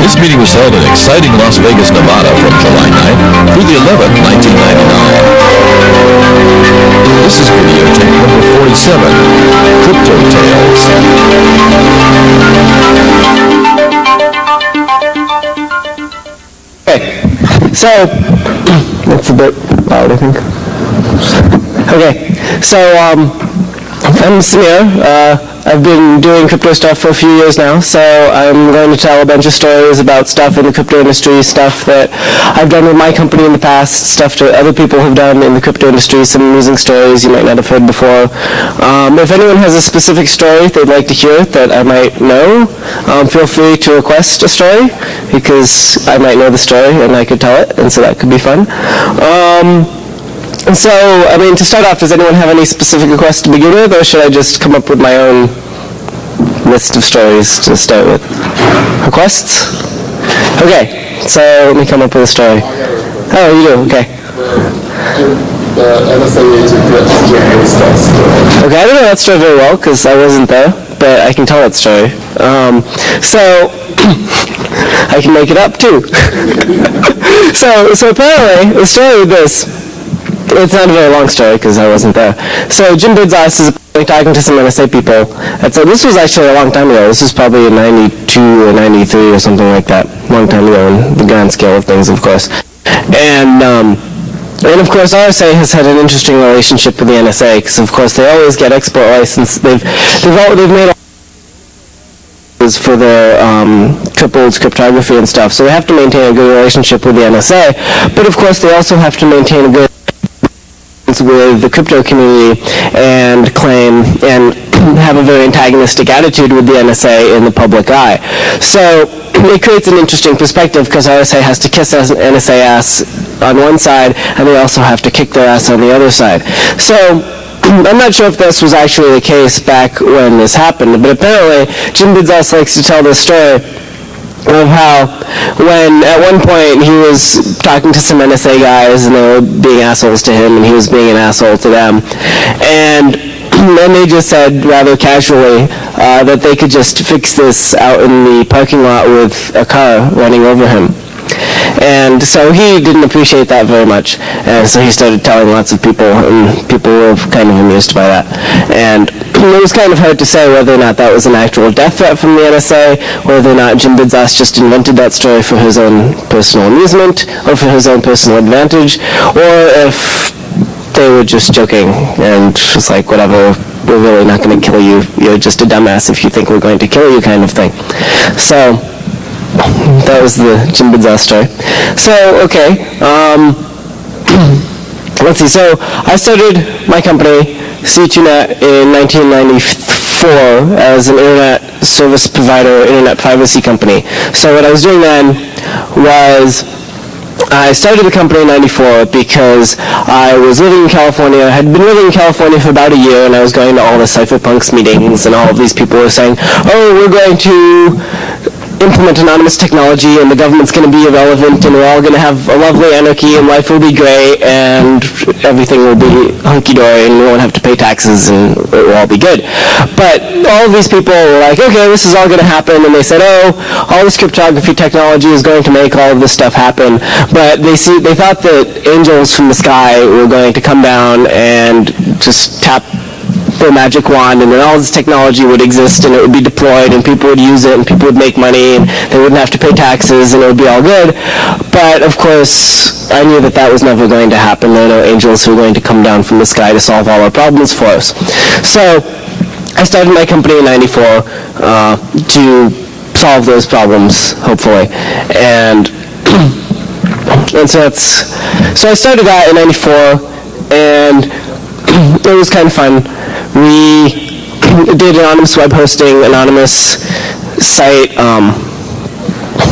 This meeting was held in exciting Las Vegas, Nevada from July 9th through the 11th, 1999. This is videotape number 47, Crypto Tales. Okay, so that's a bit loud, I think. Okay, so um, I'm Sameer. Uh, I've been doing crypto stuff for a few years now, so I'm going to tell a bunch of stories about stuff in the crypto industry, stuff that I've done with my company in the past, stuff that other people have done in the crypto industry, some amusing stories you might not have heard before. Um, if anyone has a specific story they'd like to hear that I might know, um, feel free to request a story because I might know the story and I could tell it, and so that could be fun. Um, so, I mean, to start off, does anyone have any specific requests to begin with, or should I just come up with my own list of stories to start with? Requests? Okay, so let me come up with a story. Oh, you do, okay. Okay, I don't know that story very well because I wasn't there, but I can tell that story. Um, so I can make it up too. so, so apparently, the story is this. It's not a very long story because I wasn't there. So Jim Bidzos is talking to some NSA people. And so this was actually a long time ago. This was probably in 92 or 93 or something like that. Long time ago in the grand scale of things, of course. And um, and of course, RSA has had an interesting relationship with the NSA because, of course, they always get export license. They've they've all, they've made for their um, tripled cryptography and stuff. So they have to maintain a good relationship with the NSA. But of course, they also have to maintain a good with the crypto community and claim and have a very antagonistic attitude with the NSA in the public eye. So it creates an interesting perspective because RSA has to kiss NSA ass on one side and they also have to kick their ass on the other side. So I'm not sure if this was actually the case back when this happened, but apparently Jim Bidzos likes to tell this story of how when at one point he was talking to some NSA guys and they were being assholes to him and he was being an asshole to them. And then they just said rather casually uh, that they could just fix this out in the parking lot with a car running over him. And so he didn't appreciate that very much. And so he started telling lots of people, and people were kind of amused by that. And it was kind of hard to say whether or not that was an actual death threat from the NSA, whether or not Jim Bidzos just invented that story for his own personal amusement, or for his own personal advantage, or if they were just joking and just like, whatever, we're really not going to kill you. You're just a dumbass if you think we're going to kill you kind of thing. So that was the Jim Bidzos story. So, okay. Um, let's see. So I started my company, C2Net, in 1994 as an internet service provider, internet privacy company. So what I was doing then was I started the company in 94 because I was living in California, I had been living in California for about a year, and I was going to all the cypherpunks meetings, and all of these people were saying, oh, we're going to implement anonymous technology and the government's going to be irrelevant and we're all going to have a lovely anarchy and life will be great and everything will be hunky-dory and we won't have to pay taxes and it will all be good. But all of these people were like, okay, this is all going to happen and they said, oh, all this cryptography technology is going to make all of this stuff happen. But they see, they thought that angels from the sky were going to come down and just tap their magic wand and then all this technology would exist and it would be deployed and people would use it and people would make money and they wouldn't have to pay taxes and it would be all good. But of course, I knew that that was never going to happen. There are no angels who are going to come down from the sky to solve all our problems for us. So I started my company in 94 uh, to solve those problems, hopefully. And and so that's, so I started that in 94 and it was kind of fun. We did anonymous web hosting, anonymous site, um,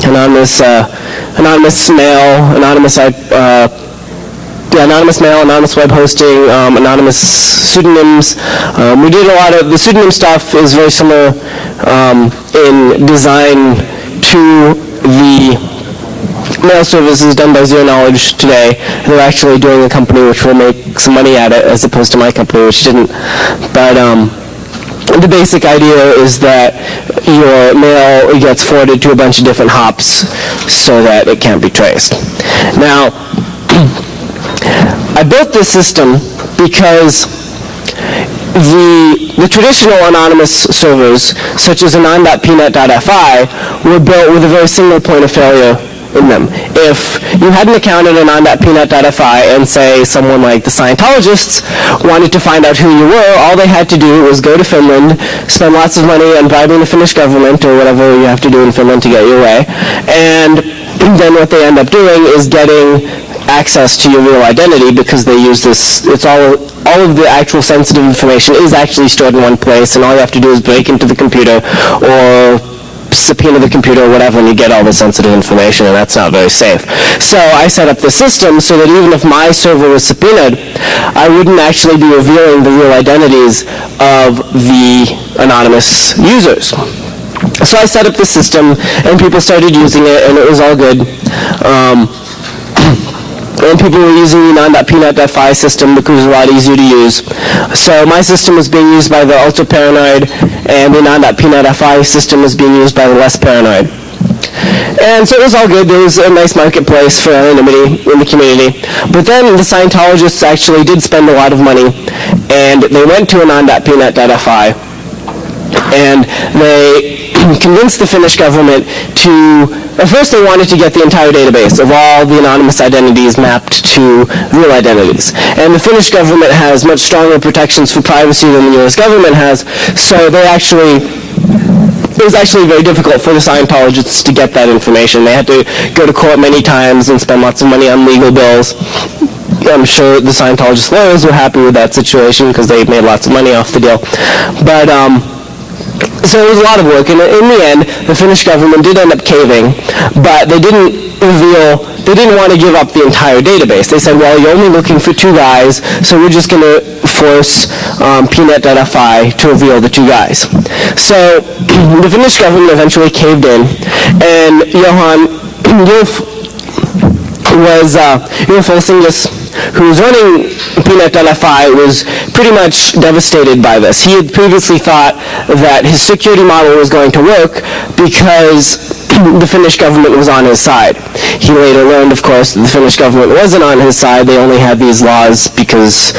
anonymous uh, anonymous mail, anonymous uh, yeah, anonymous mail, anonymous web hosting, um, anonymous pseudonyms. Um, we did a lot of the pseudonym stuff is very similar um, in design to the mail service is done by Zero Knowledge today. They're actually doing a company which will make some money at it as opposed to my company which didn't. But um, the basic idea is that your mail gets forwarded to a bunch of different hops so that it can't be traced. Now, I built this system because the, the traditional anonymous servers, such as anon.penet.fi, were built with a very single point of failure in them. If you had an account at anon.penet.fi and say someone like the Scientologists wanted to find out who you were, all they had to do was go to Finland, spend lots of money on bribing the Finnish government or whatever you have to do in Finland to get your way, and then what they end up doing is getting access to your real identity because they use this, it's all, all of the actual sensitive information is actually stored in one place and all you have to do is break into the computer or subpoena the computer or whatever and you get all the sensitive information and that's not very safe. So I set up the system so that even if my server was subpoenaed, I wouldn't actually be revealing the real identities of the anonymous users. So I set up the system and people started using it and it was all good. Um, and people were using the anon.penet.fi system because it was a lot easier to use. So my system was being used by the ultra paranoid, and the anon.penet.fi system was being used by the less paranoid. And so it was all good. There was a nice marketplace for anonymity in the community. But then the Scientologists actually did spend a lot of money, and they went to anon.penet.fi, and they convinced the Finnish government to, at first they wanted to get the entire database of all the anonymous identities mapped to real identities. And the Finnish government has much stronger protections for privacy than the US government has, so they actually it was actually very difficult for the Scientologists to get that information. They had to go to court many times and spend lots of money on legal bills. I'm sure the Scientologist lawyers were happy with that situation because they made lots of money off the deal. But um, so it was a lot of work, and in the end, the Finnish government did end up caving, but they didn't reveal, they didn't want to give up the entire database. They said, well, you're only looking for two guys, so we're just going to force um, penet.fi to reveal the two guys. So the Finnish government eventually caved in, and Johan Julf was uh, Julf Helsingius who was running penet.fi was pretty much devastated by this. He had previously thought that his security model was going to work because the Finnish government was on his side. He later learned, of course, that the Finnish government wasn't on his side. They only had these laws because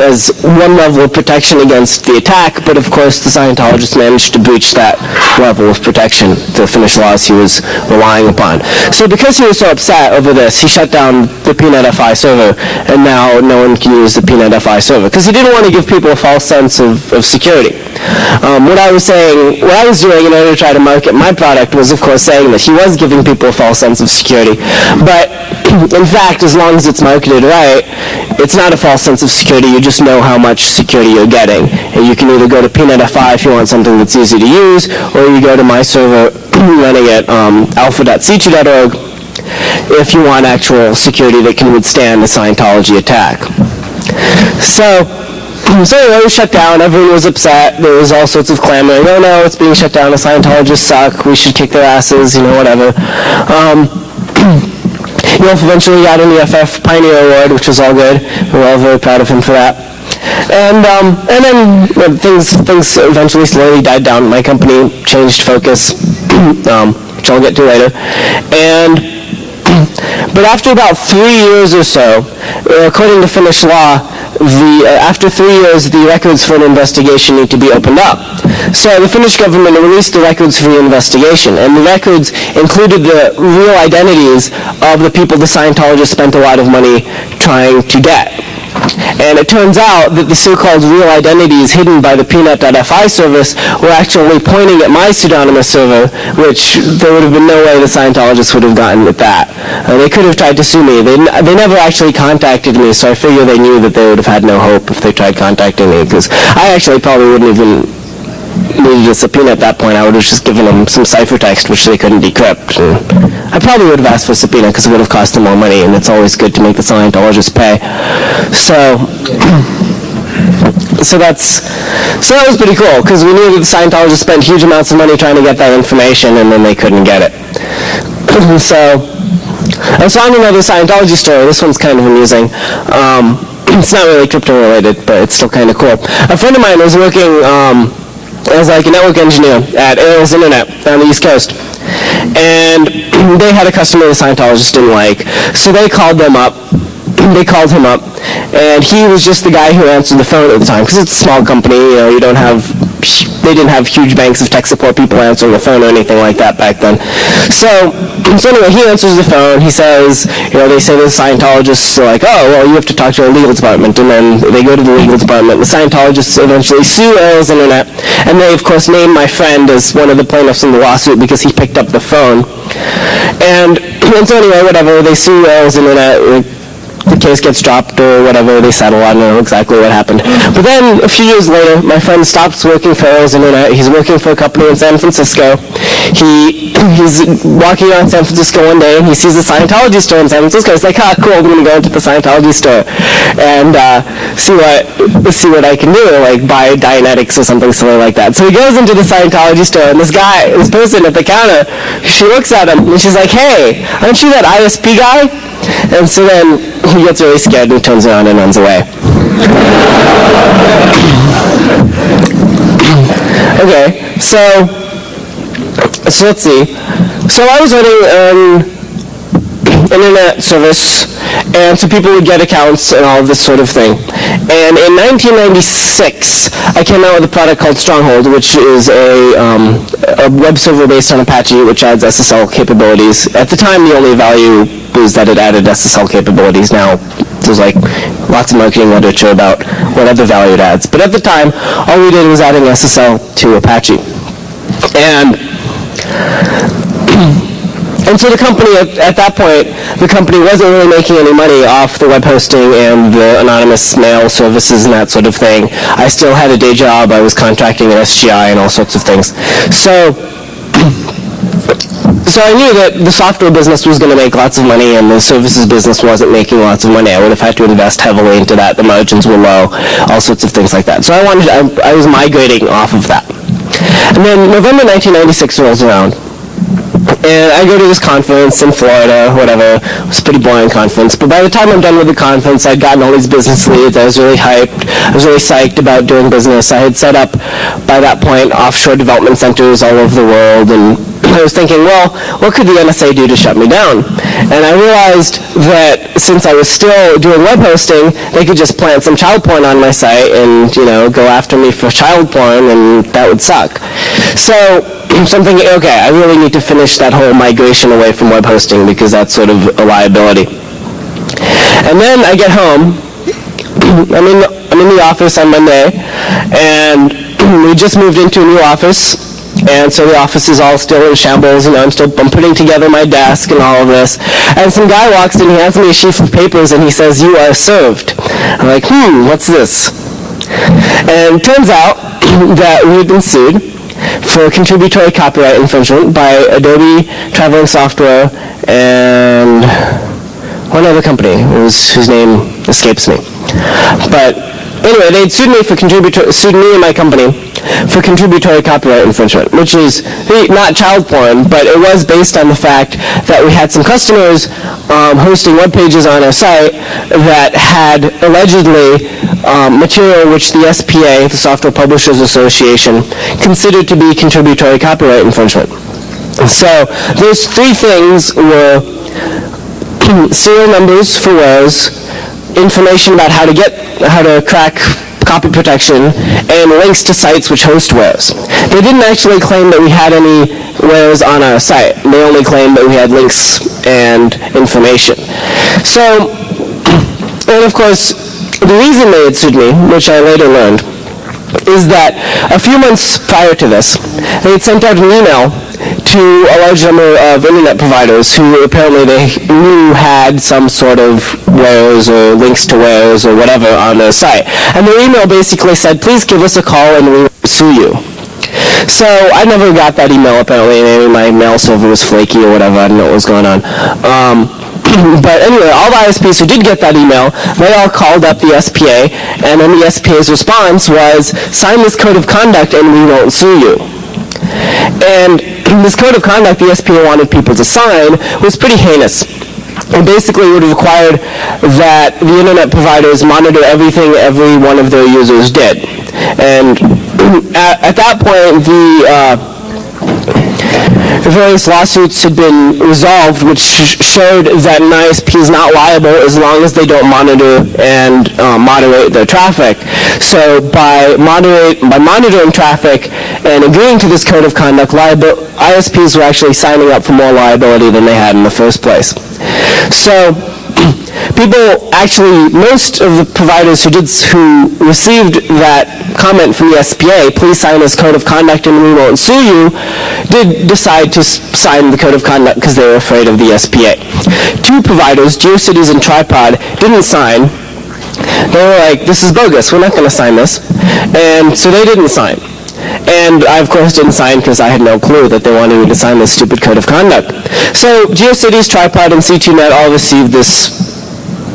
as one level of protection against the attack, but of course the Scientologists managed to breach that level of protection, the Finnish laws he was relying upon. So because he was so upset over this, he shut down the penet.fi server, and now no one can use the penet.fi server, because he didn't want to give people a false sense of, of security. Um, what I was saying, what I was doing in order to try to market my product was of course saying that he was giving people a false sense of security, but in fact, as long as it's marketed right, it's not a false sense of security. You just know how much security you're getting. And you can either go to penet.fi if you want something that's easy to use, or you go to my server running at um, alpha.c2.org if you want actual security that can withstand a Scientology attack. So, so it was shut down. Everyone was upset. There was all sorts of clamoring. Oh no, it's being shut down. The Scientologists suck. We should kick their asses. You know, whatever. Um, Julf eventually got an EFF Pioneer Award, which was all good. We're all very proud of him for that. And um, and then uh, things things eventually slowly died down. My company changed focus, um, which I'll get to later. And but after about three years or so, according to Finnish law, the, uh, after three years, the records for an investigation need to be opened up. So the Finnish government released the records for the investigation, and the records included the real identities of the people the Scientologists spent a lot of money trying to get. And it turns out that the so-called real identities hidden by the penet.fi service were actually pointing at my pseudonymous server, which there would have been no way the Scientologists would have gotten at that. Uh, they could have tried to sue me. They, they never actually contacted me, so I figure they knew that they would have had no hope if they tried contacting me, because I actually probably wouldn't even needed a subpoena at that point, I would have just given them some ciphertext which they couldn't decrypt. And I probably would have asked for a subpoena because it would have cost them more money, and it's always good to make the Scientologists pay. So, so that's so that was pretty cool because we knew that the Scientologists spent huge amounts of money trying to get that information, and then they couldn't get it. so, I was another Scientology story. This one's kind of amusing. Um, it's not really crypto related, but it's still kind of cool. A friend of mine was working um, as like a network engineer at Erols Internet on the East Coast. And they had a customer the Scientologists didn't like. So they called them up. They called him up, and he was just the guy who answered the phone at the time because it's a small company. You know, you don't have they didn't have huge banks of tech support people answering the phone or anything like that back then. So, so anyway, he answers the phone. He says, you know, they say the Scientologists are like, oh, well, you have to talk to our legal department, and then they go to the legal department. The Scientologists eventually sue Erols Internet, and they, of course, name my friend as one of the plaintiffs in the lawsuit because he picked up the phone. And, and so anyway, whatever, they sue Erols Internet. The case gets dropped or whatever, they settle. I don't know exactly what happened. But then a few years later, my friend stops working for Internet. He's working for a company in San Francisco. He he's walking around San Francisco one day and he sees a Scientology store in San Francisco. He's like, ah, cool, I'm gonna go into the Scientology store and uh, see what see what I can do, like buy Dianetics or something silly like that. So he goes into the Scientology store and this guy, this person at the counter, she looks at him and she's like, hey, aren't you that ISP guy? And so then he gets really scared and he turns around and runs away. okay, so so let's see. So I was running an internet service, and so people would get accounts and all this sort of thing. And in 1996, I came out with a product called Stronghold, which is a, um, a web server based on Apache, which adds SSL capabilities. At the time, the only value was that it added SSL capabilities. Now, there's like lots of marketing literature about what other value it adds. But at the time, all we did was adding SSL to Apache. And and so the company, at, at, that point, the company wasn't really making any money off the web hosting and the anonymous mail services and that sort of thing. I still had a day job. I was contracting at SGI and all sorts of things. So, so I knew that the software business was going to make lots of money and the services business wasn't making lots of money. I would have had to invest heavily into that. The margins were low, all sorts of things like that. So I wanted, I, I was migrating off of that. And then November 1996 rolls around and I go to this conference in Florida, whatever. It was a pretty boring conference. But by the time I'm done with the conference, I'd gotten all these business leads. I was really hyped. I was really psyched about doing business. I had set up, by that point, offshore development centers all over the world. And I was thinking, well, what could the NSA do to shut me down? And I realized that since I was still doing web hosting, they could just plant some child porn on my site and, you know, go after me for child porn, and that would suck. So so I'm thinking, okay, I really need to finish that whole migration away from web hosting because that's sort of a liability. And then I get home. I'm in, the, I'm in the office on Monday, and we just moved into a new office. And so the office is all still in shambles, you know, I'm still I'm putting together my desk and all of this. And some guy walks in, he hands me a sheaf of papers, and he says, you are served. I'm like, hmm, what's this? And turns out that we've been sued for contributory copyright infringement by Adobe Traveling Software and one other company whose, name escapes me. But anyway, they sued me for contributory, sued me and my company for contributory copyright infringement, which is not child porn, but it was based on the fact that we had some customers um, hosting web pages on our site that had allegedly um, material which the SPA, the Software Publishers Association, considered to be contributory copyright infringement. So those three things were serial numbers for wares, information about how to get, how to crack copy protection, and links to sites which host wares. They didn't actually claim that we had any wares on our site. They only claimed that we had links and information. So, and of course, the reason they had sued me, which I later learned, is that a few months prior to this, they had sent out an email to a large number of internet providers who apparently they knew had some sort of wares or links to wares or whatever on their site. And their email basically said, please give us a call and we will sue you. So I never got that email apparently. Maybe my mail server was flaky or whatever. I don't know what was going on. Um, but anyway, all the ISPs who did get that email, they all called up the SPA, and then the SPA's response was, sign this code of conduct and we won't sue you. And this code of conduct the SPA wanted people to sign was pretty heinous. And basically would required that the internet providers monitor everything every one of their users did. And at, at that point, the uh, various lawsuits had been resolved, which sh- showed that an ISP is not liable as long as they don't monitor and uh, moderate their traffic. So by moderate by monitoring traffic and agreeing to this code of conduct, ISPs were actually signing up for more liability than they had in the first place. So people actually, most of the providers who did, who received that comment from the SPA, please sign this code of conduct and we won't sue you, did decide to sign the code of conduct because they were afraid of the SPA. Two providers, GeoCities and Tripod, didn't sign. They were like, this is bogus, we're not going to sign this. And so they didn't sign. And I, of course, didn't sign because I had no clue that they wanted me to sign this stupid code of conduct. So GeoCities, Tripod, and C2Net all received this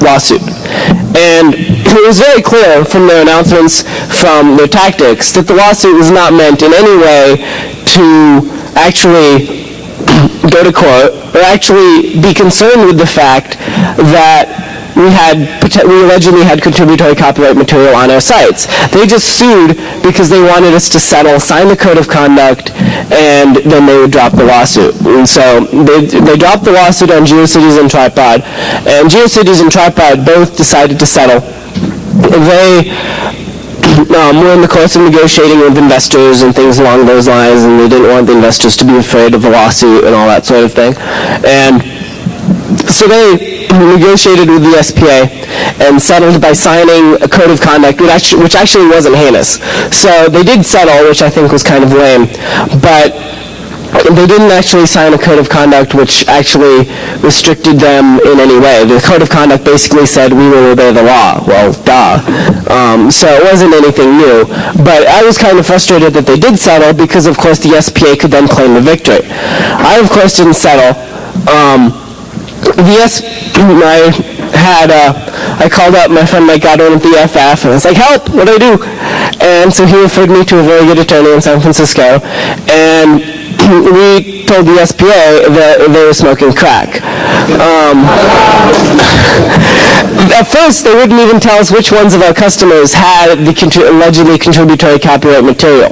lawsuit. And it was very clear from their announcements, from their tactics, that the lawsuit was not meant in any way to actually go to court or actually be concerned with the fact that we had we allegedly had contributory copyright material on our sites. They just sued because they wanted us to settle, sign the code of conduct, and then they would drop the lawsuit. And so they, they dropped the lawsuit on GeoCities and Tripod, and GeoCities and Tripod both decided to settle. They um, were in the course of negotiating with investors and things along those lines, and they didn't want the investors to be afraid of the lawsuit and all that sort of thing. And so they negotiated with the SPA and settled by signing a code of conduct, which actually, which actually wasn't heinous. So they did settle, which I think was kind of lame, but they didn't actually sign a code of conduct which actually restricted them in any way. The code of conduct basically said we will obey the law. Well, duh. Um, so it wasn't anything new. But I was kind of frustrated that they did settle because, of course, the SPA could then claim the victory. I, of course, didn't settle. Um, the I had, uh, I called up my friend Mike Godwin at the EFF, and I was like, help, what do I do? And so he referred me to a very good attorney in San Francisco, and we told the SPA that they were smoking crack. Um, at first, they wouldn't even tell us which ones of our customers had the allegedly contributory copyright material.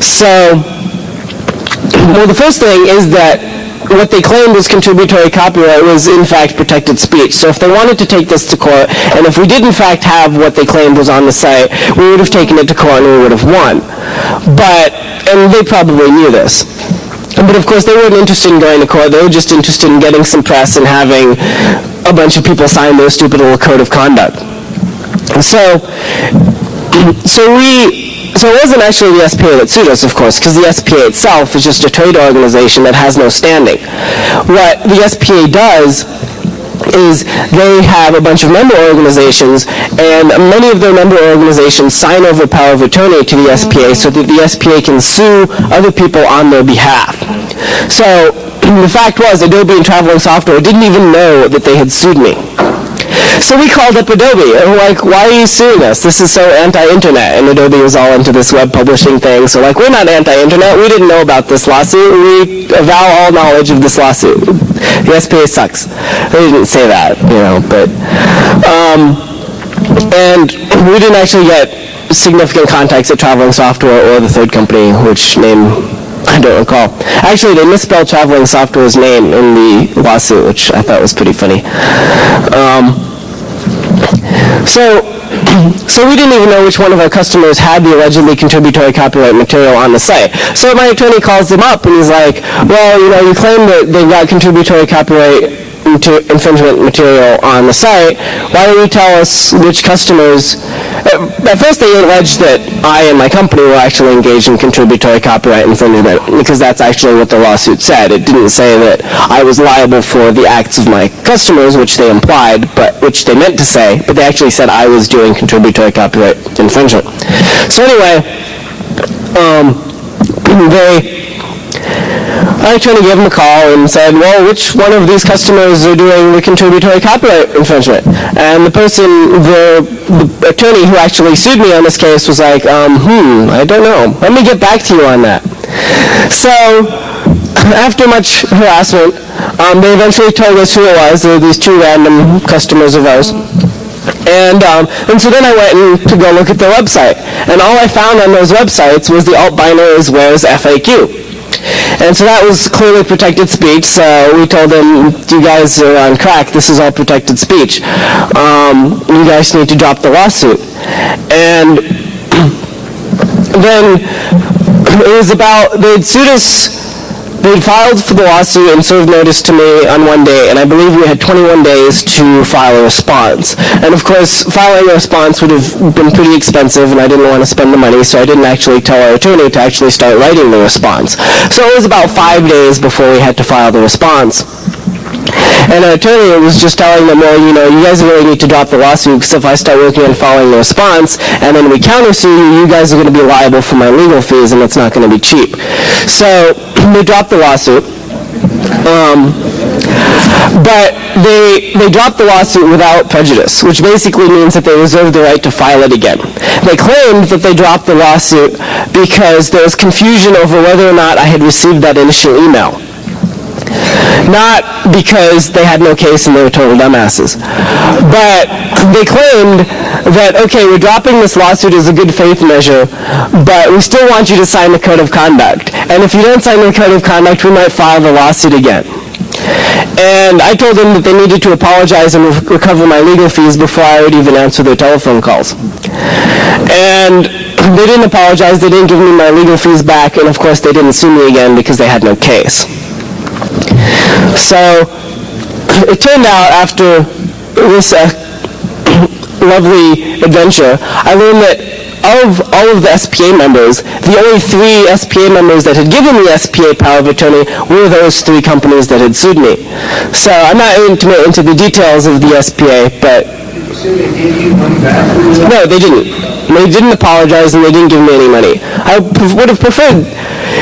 So, well, the first thing is that what they claimed was contributory copyright was in fact protected speech. So if they wanted to take this to court, and if we did in fact have what they claimed was on the site, we would have taken it to court and we would have won. But, and they probably knew this. But of course, they weren't interested in going to court. They were just interested in getting some press and having a bunch of people sign their stupid little code of conduct. So, so we, so it wasn't actually the SPA that sued us, of course, because the SPA itself is just a trade organization that has no standing. What the SPA does is they have a bunch of member organizations, and many of their member organizations sign over power of attorney to the SPA so that the SPA can sue other people on their behalf. So the fact was, Adobe and Traveling Software didn't even know that they had sued me. So we called up Adobe and we're like, why are you suing us? This is so anti-internet. And Adobe was all into this web publishing thing. So like, we're not anti-internet. We didn't know about this lawsuit. We avow all knowledge of this lawsuit. The SPA sucks. They didn't say that, you know, but, um, and we didn't actually get significant contacts at Traveling Software or the third company, which name I don't recall. Actually, they misspelled Traveling Software's name in the lawsuit, which I thought was pretty funny. Um, so, so we didn't even know which one of our customers had the allegedly contributory copyright material on the site. So my attorney calls them up and he's like, well, you know, you claim that they've got contributory copyright infringement material on the site. Why don't you tell us which customers? At first, they alleged that I and my company were actually engaged in contributory copyright infringement because that's actually what the lawsuit said. It didn't say that I was liable for the acts of my customers, which they implied, but which they meant to say. But they actually said I was doing contributory copyright infringement. So anyway, um, they I to give him a call and said, well, which one of these customers are doing the contributory copyright infringement? And the person, the, the attorney who actually sued me on this case was like, um, hmm, I don't know. Let me get back to you on that. So after much harassment, um, they eventually told us who it was. Were these two random customers of ours. And, um, and so then I went in to go look at their website. And all I found on those websites was the alt.binaries.warez FAQ. And so that was clearly protected speech. So we told them, you guys are on crack. This is all protected speech. Um, you guys need to drop the lawsuit. And then it was about, they'd sued us they filed for the lawsuit and served notice to me on one day, and I believe we had 21 days to file a response. And of course, filing a response would have been pretty expensive, and I didn't want to spend the money, so I didn't actually tell our attorney to actually start writing the response. So it was about five days before we had to file the response. And our attorney was just telling them, well, you know, you guys really need to drop the lawsuit because if I start working on filing the response and then we countersue you, you guys are going to be liable for my legal fees and it's not going to be cheap. So they dropped the lawsuit. Um, but they they dropped the lawsuit without prejudice, which basically means that they reserved the right to file it again. They claimed that they dropped the lawsuit because there was confusion over whether or not I had received that initial email not because they had no case and they were total dumbasses. But they claimed that, okay, we're dropping this lawsuit as a good faith measure, but we still want you to sign the code of conduct. And if you don't sign the code of conduct, we might file the lawsuit again. And I told them that they needed to apologize and re- recover my legal fees before I would even answer their telephone calls. And they didn't apologize, they didn't give me my legal fees back, and of course they didn't sue me again because they had no case. So it turned out after this uh, lovely adventure, I learned that of all of the SPA members, the only three SPA members that had given the SPA power of attorney were those three companies that had sued me. So I'm not intimate into the details of the SPA, but no, they didn't. They didn't apologize and they didn't give me any money. I would have preferred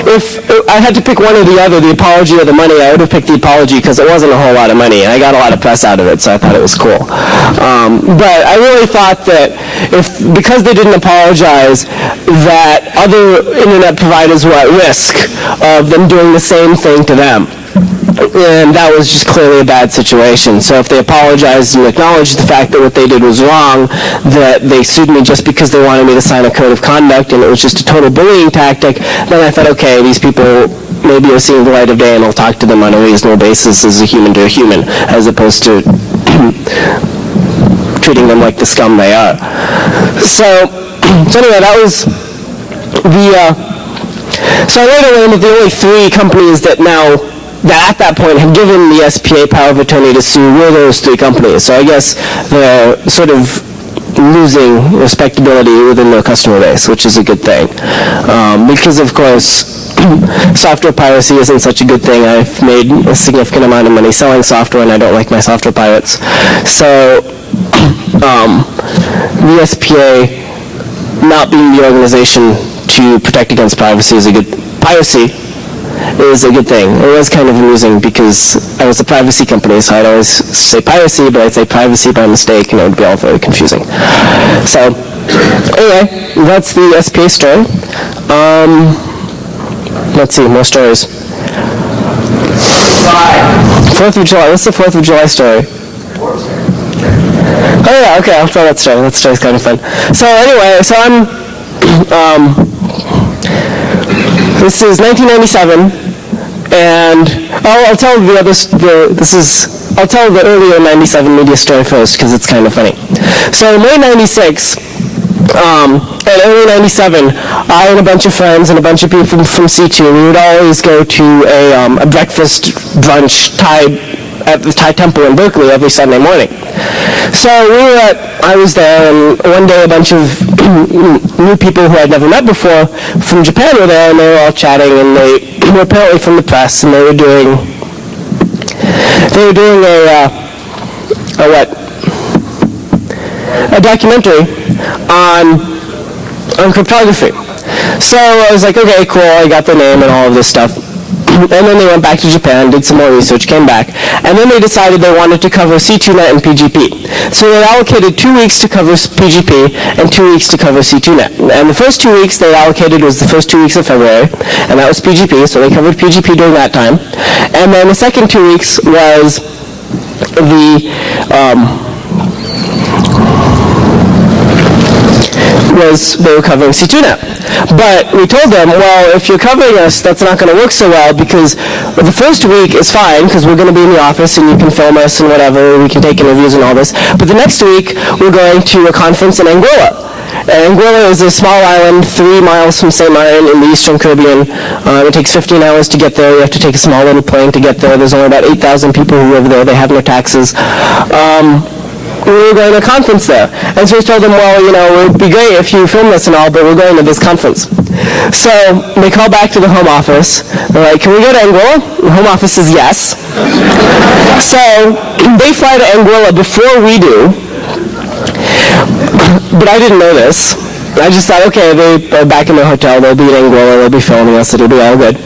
if I had to pick one or the other, the apology or the money, I would have picked the apology because it wasn't a whole lot of money, and I got a lot of press out of it, so I thought it was cool. Um, but I really thought that if because they didn't apologize, that other internet providers were at risk of them doing the same thing to them and that was just clearly a bad situation. So if they apologized and acknowledged the fact that what they did was wrong, that they sued me just because they wanted me to sign a code of conduct and it was just a total bullying tactic, then I thought, okay, these people maybe are seeing the light of day and I'll talk to them on a reasonable basis as a human to a human, as opposed to treating them like the scum they are. So, so anyway, that was the, uh, so I later learned that the only three companies that now that at that point had given the SPA power of attorney to sue were those three companies. So I guess they're sort of losing respectability within their customer base, which is a good thing. Um, because of course, software piracy isn't such a good thing. I've made a significant amount of money selling software and I don't like my software pirates. So um, the SPA not being the organization to protect against privacy is a good piracy is a good thing. It was kind of amusing because I was a privacy company, so I'd always say piracy, but I'd say privacy by mistake, and it would be all very confusing. So, anyway, that's the SPA story. Um, let's see, more stories. Fourth of July. What's the Fourth of July story? Oh yeah, okay, I'll tell that story. That story's kind of fun. So anyway, so I'm, um, this is 1997, and I'll, I'll tell the other, the, this is, I'll tell the earlier 97 media story first because it's kind of funny. So in May 96, um, early 97, I and a bunch of friends and a bunch of people from, from C2, we would always go to a, um, a breakfast brunch Thai at the Thai Temple in Berkeley every Sunday morning. So we were at, I was there, and one day a bunch of new people who I'd never met before from Japan were there, and they were all chatting, and they were apparently from the press, and they were doing, they were doing a, uh, a what? A documentary on, on cryptography. So I was like, okay, cool, I got the name and all of this stuff. And then they went back to Japan, did some more research, came back, and then they decided they wanted to cover C2net and PGP. So they allocated two weeks to cover PGP and two weeks to cover C2net. And the first two weeks they allocated was the first two weeks of February, and that was PGP, so they covered PGP during that time. And then the second two weeks was the um, was they were covering C2net. But we told them, well, if you're covering us, that's not going to work so well because the first week is fine because we're going to be in the office and you can film us and whatever, we can take interviews and all this. But the next week, we're going to a conference in Anguilla. And Anguilla is a small island three miles from St. Martin in the Eastern Caribbean. Uh, it takes 15 hours to get there. You have to take a small little plane to get there. There's only about 8,000 people who live there. They have no taxes. Um, we were going to a conference there. And so we told them, well, you know, it would be great if you film this and all, but we're going to this conference. So they call back to the home office. They're like, can we go to Anguilla? The home office says yes. so they fly to Anguilla before we do. But I didn't know this. I just thought, okay, they are back in their hotel, they'll be in Anguilla, they'll be filming us, it'll be all good.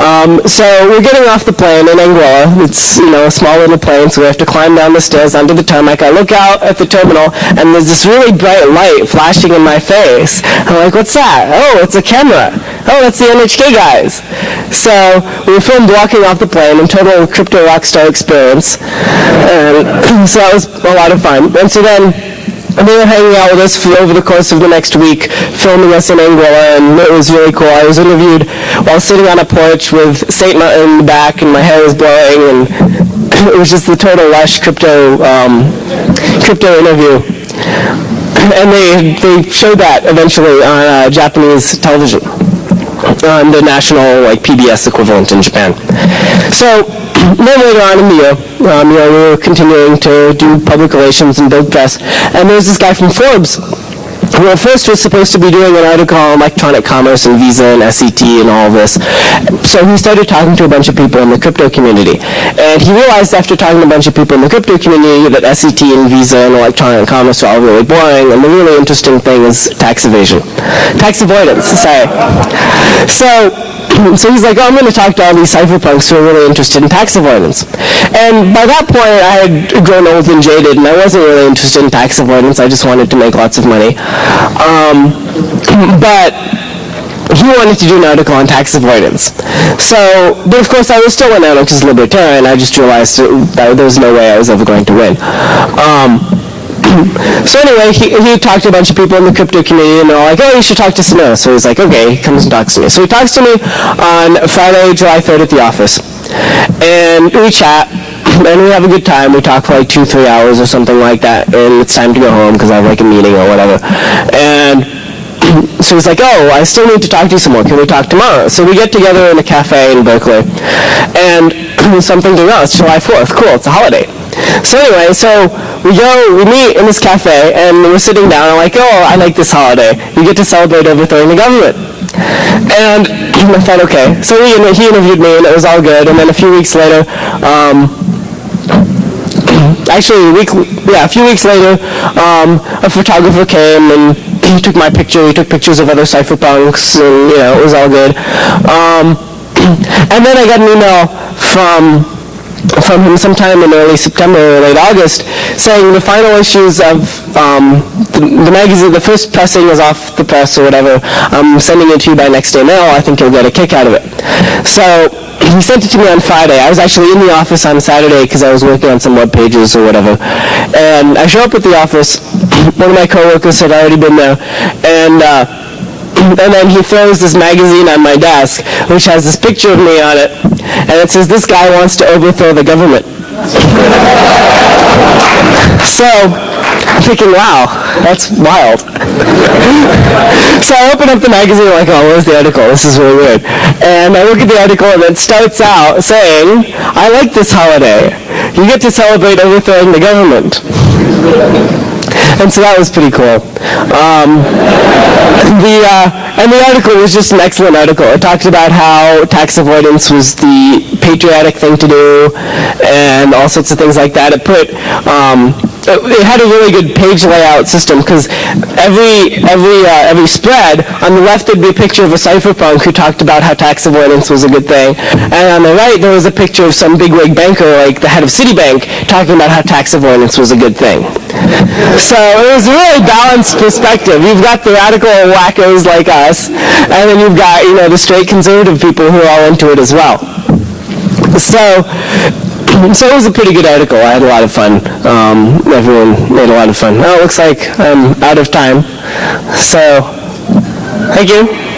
Um, so we're getting off the plane in Anguilla. It's, you know, a small little plane, so we have to climb down the stairs onto the tarmac. I look out at the terminal, and there's this really bright light flashing in my face. I'm like, what's that? Oh, it's a camera. Oh, that's the NHK guys. So we were filmed walking off the plane in total crypto rockstar experience. And so that was a lot of fun. And so then they were hanging out with us for over the course of the next week, filming us in Anguilla, and it was really cool. I was interviewed while sitting on a porch with Saint Martin in the back, and my hair was blowing, and it was just the total lush crypto um, crypto interview. And they they showed that eventually on uh, Japanese television um, the national like PBS equivalent in Japan. So later on in the year, um, you know, we were continuing to do public relations and build press, and there was this guy from Forbes who at first was supposed to be doing an article on electronic commerce and Visa and SET and all this. So he started talking to a bunch of people in the crypto community. And he realized after talking to a bunch of people in the crypto community that SET and Visa and electronic commerce are all really boring, and the really interesting thing is tax evasion. Tax avoidance, sorry. So so he's like, oh, I'm going to talk to all these cypherpunks who are really interested in tax avoidance. And by that point, I had grown old and jaded, and I wasn't really interested in tax avoidance. I just wanted to make lots of money. Um, but he wanted to do an article on tax avoidance. So, but of course I was still an anarchist libertarian. I just realized that there was no way I was ever going to win. Um, so anyway, he, he talked to a bunch of people in the crypto community, and they're all like, oh, you should talk to Sano. So he's like, okay, he comes and talks to me. So he talks to me on Friday, July 3rd at the office. And we chat, and we have a good time. We talk for like two, three hours or something like that, and it's time to go home because I have like a meeting or whatever. And so he's like, oh, I still need to talk to you some more. Can we talk tomorrow? So we get together in a cafe in Berkeley, and something to. It's July 4th. Cool. It's a holiday. So anyway, so we go, we meet in this cafe, and we're sitting down. I'm like, oh, I like this holiday. You get to celebrate overthrowing the government. And I thought, okay. So he, he interviewed me, and it was all good. And then a few weeks later, um, actually, a week, yeah, a few weeks later, um, a photographer came and he took my picture. He took pictures of other cypherpunks, and you know, it was all good. Um, and then I got an email from from him sometime in early September or late August, saying the final issues of um, the, the, magazine, the first pressing is off the press or whatever. I'm sending it to you by next day mail. I think you'll get a kick out of it. So he sent it to me on Friday. I was actually in the office on Saturday because I was working on some web pages or whatever. And I show up at the office. One of my coworkers had already been there, and. Uh, and then he throws this magazine on my desk, which has this picture of me on it, and it says, this guy wants to overthrow the government. so, I'm thinking, wow, that's wild. so I open up the magazine, like, oh, where's the article? This is really weird. And I look at the article, and it starts out saying, I like this holiday. You get to celebrate overthrowing the government and so that was pretty cool. Um, the uh, and the article was just an excellent article. It talked about how tax avoidance was the patriotic thing to do, and all sorts of things like that. It put um, it had a really good page layout system because every every uh, every spread on the left there'd be a picture of a cypherpunk who talked about how tax avoidance was a good thing, and on the right there was a picture of some bigwig banker like the head of Citibank talking about how tax avoidance was a good thing. So it was a really balanced perspective. You've got the radical wackos like us, and then you've got you know the straight conservative people who are all into it as well. So so it was a pretty good article. I had a lot of fun. Um, everyone made a lot of fun. Oh, it looks like I'm out of time. So, thank you.